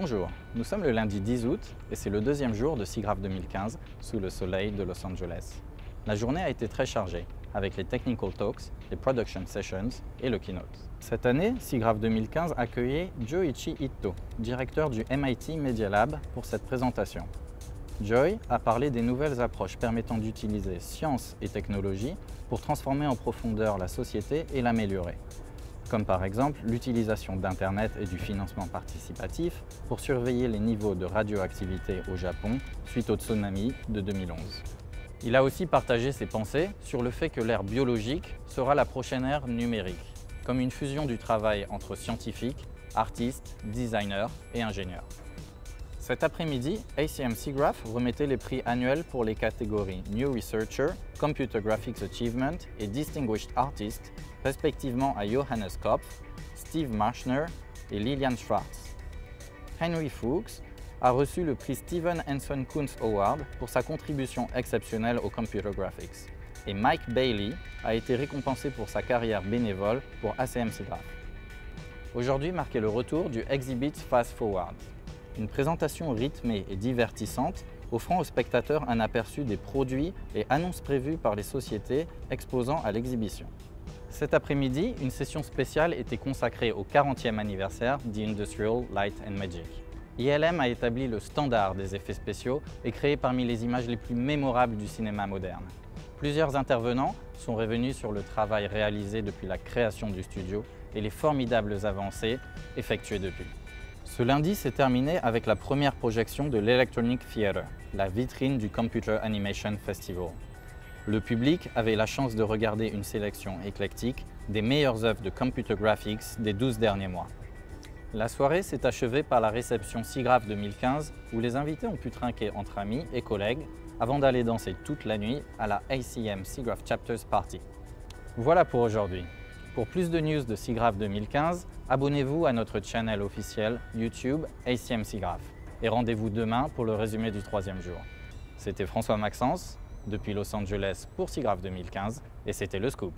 Bonjour, nous sommes le lundi 10 août et c'est le deuxième jour de SIGGRAPH 2015 sous le soleil de Los Angeles. La journée a été très chargée avec les Technical Talks, les Production Sessions et le Keynote. Cette année, SIGGRAPH 2015 accueillait Joichi Ito, directeur du MIT Media Lab, pour cette présentation. Joy a parlé des nouvelles approches permettant d'utiliser science et technologie pour transformer en profondeur la société et l'améliorer comme par exemple l'utilisation d'Internet et du financement participatif pour surveiller les niveaux de radioactivité au Japon suite au tsunami de 2011. Il a aussi partagé ses pensées sur le fait que l'ère biologique sera la prochaine ère numérique, comme une fusion du travail entre scientifiques, artistes, designers et ingénieurs. Cet après-midi, ACM SIGGRAPH remettait les prix annuels pour les catégories New Researcher, Computer Graphics Achievement et Distinguished Artist, respectivement à Johannes Kopf, Steve Marshner et Lilian Schwartz. Henry Fuchs a reçu le prix Stephen Hanson Kunz Award pour sa contribution exceptionnelle au computer graphics. Et Mike Bailey a été récompensé pour sa carrière bénévole pour ACM SIGGRAPH. Aujourd'hui marquait le retour du Exhibit Fast Forward une présentation rythmée et divertissante offrant aux spectateurs un aperçu des produits et annonces prévues par les sociétés exposant à l'exhibition. Cet après-midi, une session spéciale était consacrée au 40e anniversaire d'Industrial Light and Magic. ILM a établi le standard des effets spéciaux et créé parmi les images les plus mémorables du cinéma moderne. Plusieurs intervenants sont revenus sur le travail réalisé depuis la création du studio et les formidables avancées effectuées depuis. Ce lundi s'est terminé avec la première projection de l'Electronic Theatre, la vitrine du Computer Animation Festival. Le public avait la chance de regarder une sélection éclectique des meilleures œuvres de computer graphics des 12 derniers mois. La soirée s'est achevée par la réception SIGGRAPH 2015 où les invités ont pu trinquer entre amis et collègues avant d'aller danser toute la nuit à la ACM SIGGRAPH Chapters Party. Voilà pour aujourd'hui. Pour plus de news de SIGGRAPH 2015, abonnez-vous à notre channel officiel YouTube ACM SIGGRAPH et rendez-vous demain pour le résumé du troisième jour. C'était François Maxence depuis Los Angeles pour SIGGRAPH 2015 et c'était le scoop.